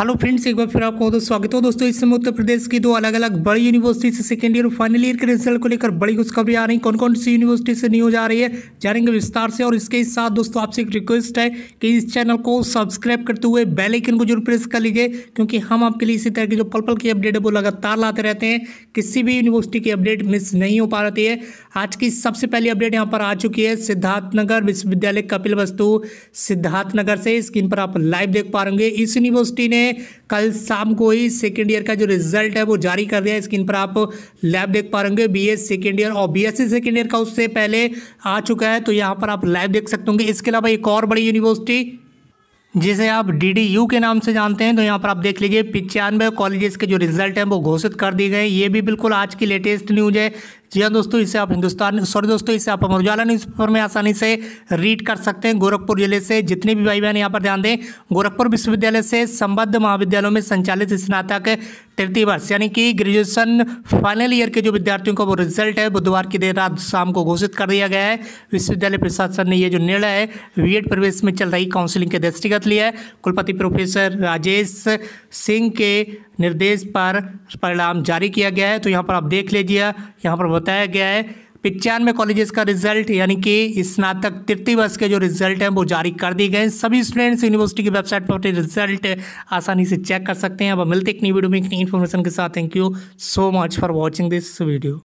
Hello friends, एक बार फिर आपको बहुत स्वागत हो। दोस्तों इस समय उत्तर प्रदेश की दो अलग अलग बड़ी यूनिवर्सिटी से सेकेंड ईयर फाइनल ईयर के रिज़ल्ट को लेकर बड़ी खुशखबरी आ रही कौन कौन सी यूनिवर्सिटी से न्यूज़ आ रही है, जानेंगे विस्तार से। और इसके साथ दोस्तों, आपसे एक रिक्वेस्ट है कि इस चैनल को सब्सक्राइब करते हुए बेलाइकन को ज़रूर प्रेस कर लीजिए, क्योंकि हम आपके लिए इसी तरह की जो पल पल की अपडेट है, वो लगातार लाते रहते हैं। किसी भी यूनिवर्सिटी की अपडेट मिस नहीं हो पा रही है। आज की सबसे पहली अपडेट यहाँ पर आ चुकी है, सिद्धार्थनगर विश्वविद्यालय कपिल वस्तु। सिद्धार्थनगर से स्क्रीन पर आप लाइव देख पा रहे इस यूनिवर्सिटी ने कल शाम को ही सेकेंड ईयर का जो रिज़ल्ट है वो जारी कर दिया है। स्क्रीन पर आप लैब देख पा रहे बी एस सेकेंड ईयर और B S C second year का उससे पहले आ चुका है। तो यहाँ पर आप लाइव देख सकते होंगे। इसके अलावा एक और बड़ी यूनिवर्सिटी जिसे आप डी के नाम से जानते हैं तो यहाँ पर आप देख लीजिए, पिचानवे कॉलेजेस के जो रिज़ल्ट हैं वो घोषित कर दिए गए ये भी बिल्कुल आज की लेटेस्ट न्यूज़ है। जी हाँ दोस्तों, इसे आप हिंदुस्तान सॉरी दोस्तों, इसे आप अमर उजाला न्यूज़पेपर में आसानी से रीड कर सकते हैं। गोरखपुर ज़िले से जितने भी भाई बहन यहाँ पर ध्यान दें, गोरखपुर विश्वविद्यालय से संबद्ध महाविद्यालयों में संचालित स्नातक तृतीय वर्ष, यानी कि ग्रेजुएशन फाइनल ईयर के जो विद्यार्थियों का वो रिज़ल्ट है, बुधवार की देर रात शाम को घोषित कर दिया गया है। विश्वविद्यालय प्रशासन ने ये जो निर्णय है बी प्रवेश में चल रही काउंसिलिंग के दृष्टिगत लिया है। कुलपति प्रोफेसर राजेश सिंह के निर्देश पर परिणाम जारी किया गया है। तो यहाँ पर आप देख लीजिए, यहाँ पर बताया गया है पिचानवे कॉलेजेस का रिज़ल्ट यानी कि स्नातक तृतीय वर्ष के जो रिज़ल्ट हैं, वो जारी कर दिए गए सभी स्टूडेंट्स यूनिवर्सिटी की वेबसाइट पर अपने रिज़ल्ट आसानी से चेक कर सकते हैं। अब मिलते एक नई वीडियो में, एक नई इन्फॉर्मेशन के साथ। Thank you so much for watching this video